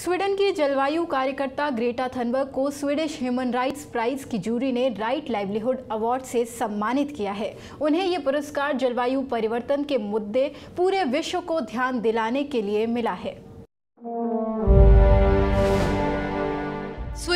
Sweden की जलवायु कार्यकर्ता ग्रेटा थनबर्ग को स्वीडिश ह्यूमन राइट्स प्राइज की जूरी ने राइट लाइवलीहुड अवार्ड से सम्मानित किया है। उन्हें ये पुरस्कार जलवायु परिवर्तन के मुद्दे पूरे विश्व को ध्यान दिलाने के लिए मिला है।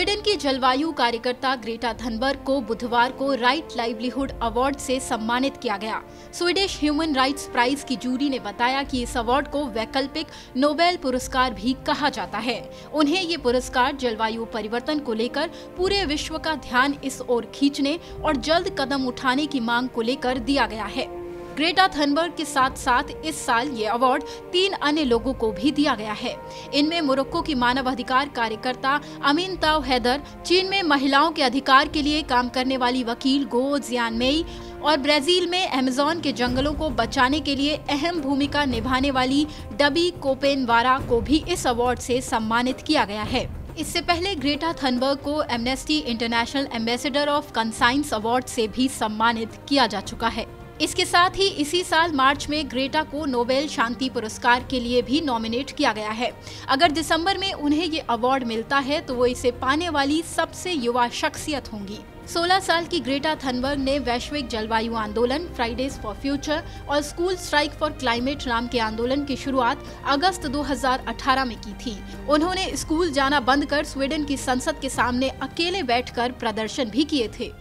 स्वीडन की जलवायु कार्यकर्ता ग्रेटा थनबर्ग को बुधवार को राइट लाइवलीहुड अवार्ड से सम्मानित किया गया। स्वीडिश ह्यूमन राइट्स प्राइज की जूरी ने बताया कि इस अवार्ड को वैकल्पिक नोबेल पुरस्कार भी कहा जाता है। उन्हें ये पुरस्कार जलवायु परिवर्तन को लेकर पूरे विश्व का ध्यान इस ओर खींचने और जल्द कदम उठाने की मांग को लेकर दिया गया है। ग्रेटा थनबर्ग के साथ साथ इस साल ये अवार्ड तीन अन्य लोगों को भी दिया गया है। इनमें मोरक्को की मानव अधिकार कार्यकर्ता अमीन ताव हैदर, चीन में महिलाओं के अधिकार के लिए काम करने वाली वकील गो जियानमेई और ब्राज़ील में अमेजोन के जंगलों को बचाने के लिए अहम भूमिका निभाने वाली डबी कोपेनवारा को भी इस अवार्ड से सम्मानित किया गया है। इससे पहले ग्रेटा थनबर्ग को Amnesty International ambassador of conscience award से भी सम्मानित किया जा चुका है। इसके साथ ही इसी साल मार्च में ग्रेटा को नोबेल शांति पुरस्कार के लिए भी नॉमिनेट किया गया है। अगर दिसंबर में उन्हें ये अवार्ड मिलता है तो वो इसे पाने वाली सबसे युवा शख्सियत होंगी। 16 साल की ग्रेटा थनबर्ग ने वैश्विक जलवायु आंदोलन फ्राइडेज फॉर फ्यूचर और स्कूल स्ट्राइक फॉर क्लाइमेट नाम के आंदोलन की शुरुआत अगस्त 2018 में की थी। उन्होंने स्कूल जाना बंद कर स्वीडन की संसद के सामने अकेले बैठकर प्रदर्शन भी किए थे।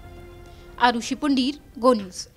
Arushi Pundir, go news.